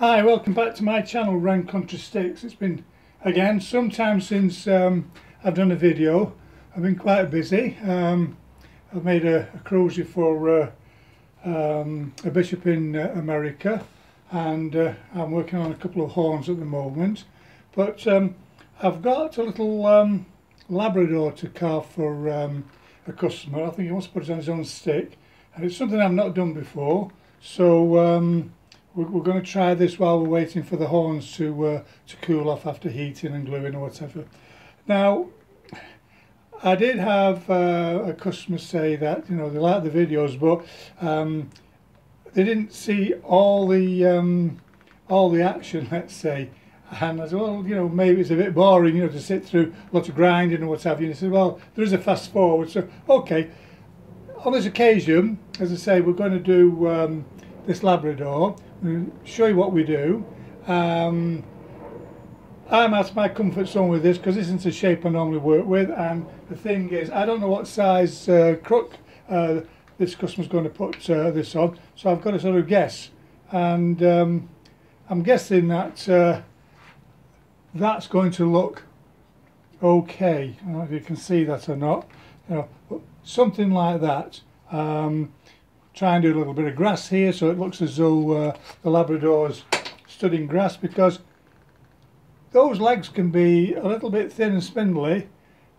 Hi, welcome back to my channel, Wren Country Sticks. It's been, again, some time since um, I've done a video. I've been quite busy. Um, I've made a, a crozier for uh, um, a bishop in uh, America and uh, I'm working on a couple of horns at the moment. But um, I've got a little um, Labrador to carve for um, a customer. I think he wants to put it on his own stick and it's something I've not done before. So we're, we're going to try this while we're waiting for the horns to uh, to cool off after heating and gluing or whatever. Now, I did have uh, a customer say that you know they like the videos, but um, they didn't see all the um, all the action, let's say. And I said, well, you know, maybe it's a bit boring, you know, to sit through lots of grinding and what have you. And he said, well, there is a fast forward. So, okay, on this occasion, as I say, we're going to do um, this Labrador. Show you what we do. Um, I'm out of my comfort zone with this because this isn't the shape I normally work with and the thing is I don't know what size uh, crook uh, this customer's going to put uh, this on so I've got to sort of guess. And um, I'm guessing that uh, that's going to look okay. I don't know if you can see that or not you know, something like that. Um, try and do a little bit of grass here so it looks as though uh, the Labrador's stood in grass because those legs can be a little bit thin and spindly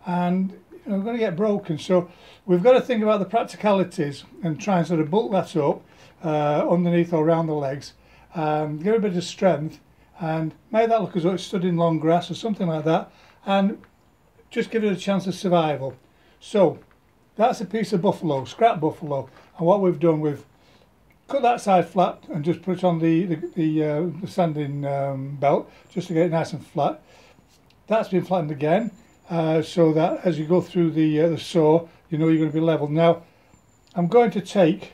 and you know, going to get broken. So we've got to think about the practicalities and try and sort of bulk that up uh, underneath or around the legs and give it a bit of strength and make that look as though it stood in long grass or something like that and just give it a chance of survival. So that's a piece of buffalo scrap buffalo and what we've done we've cut that side flat and just put it on the the, the, uh, the sanding um, belt just to get it nice and flat. That's been flattened again uh, so that as you go through the, uh, the saw you know you're going to be level. Now I'm going to take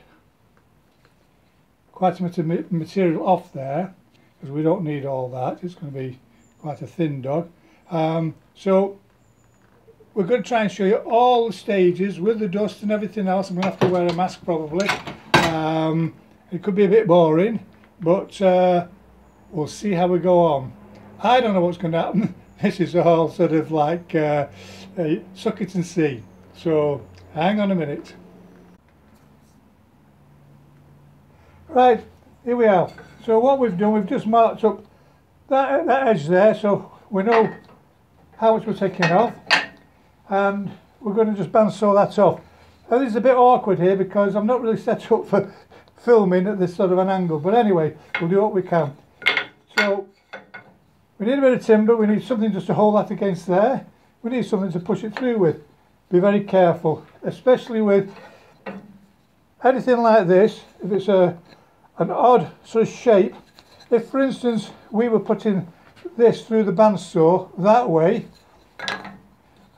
quite a bit of material off there because we don't need all that. It's going to be quite a thin dog. Um, so we're going to try and show you all the stages with the dust and everything else. I'm going to have to wear a mask probably. Um, it could be a bit boring, but uh, we'll see how we go on. I don't know what's going to happen. This is all sort of like uh, uh, suck it and see. So hang on a minute. Right, here we are. So what we've done, we've just marked up that, that edge there so we know how much we're taking off and we're going to just bandsaw that off. Now this is a bit awkward here because I'm not really set up for filming at this sort of an angle. But anyway, we'll do what we can. So we need a bit of timber. We need something just to hold that against there. We need something to push it through with. Be very careful, especially with anything like this. If it's a an odd sort of shape. If, for instance, we were putting this through the bandsaw that way,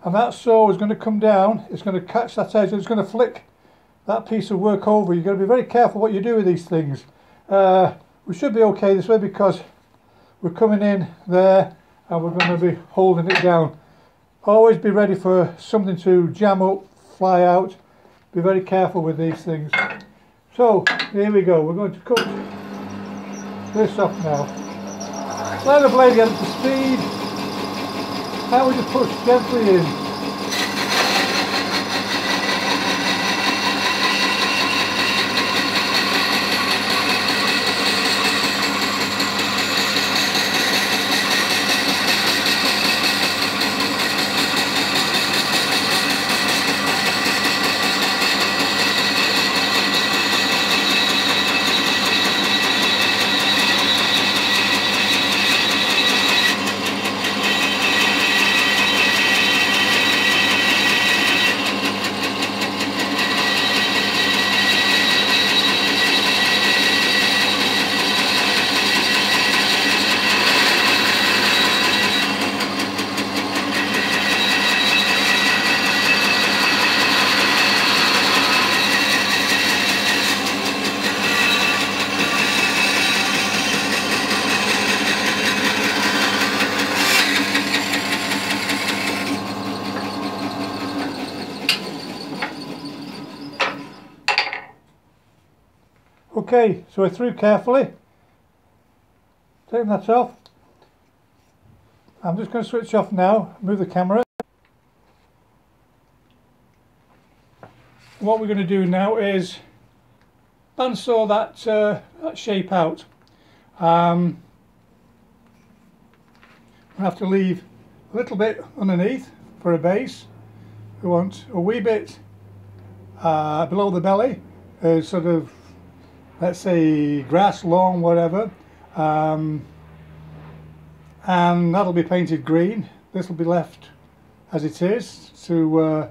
and that saw is going to come down, it's going to catch that edge, it's going to flick that piece of work over. You've got to be very careful what you do with these things. Uh, we should be okay this way because we're coming in there and we're going to be holding it down. Always be ready for something to jam up, fly out. Be very careful with these things. So, here we go. We're going to cut this off now. Let the blade get up to speed. Now would just push gently in. Okay, so we're through carefully. taking that off. I'm just going to switch off now, move the camera. What we're going to do now is bandsaw that, uh, that shape out. Um, I have to leave a little bit underneath for a base. We want a wee bit uh, below the belly, uh, sort of, let's say, grass, lawn, whatever. Um, and that'll be painted green. This will be left as it is to uh,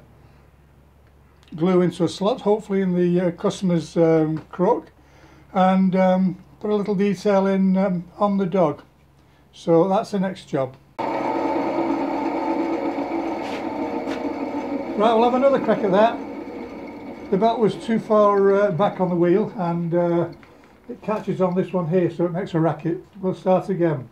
glue into a slot, hopefully in the uh, customer's um, crook, and um, put a little detail in um, on the dog. So that's the next job. Right, we'll have another crack at that. The belt was too far uh, back on the wheel and uh, it catches on this one here so it makes a racket. We'll start again.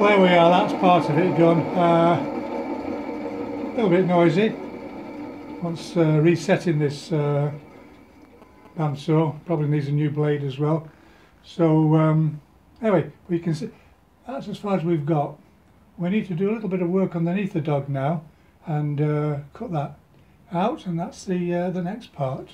There we are, that's part of it done. Uh, a little bit noisy. Once uh, resetting this uh, bandsaw, probably needs a new blade as well. So, um, anyway, we can see that's as far as we've got. We need to do a little bit of work underneath the dog now and uh, cut that out, and that's the uh, the next part.